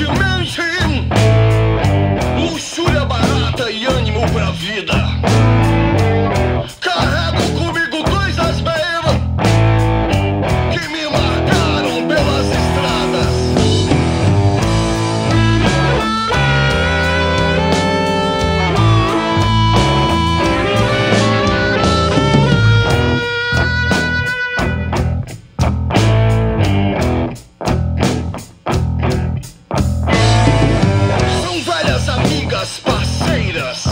you hate us.